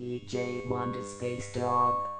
DJ Wonder Space Dog.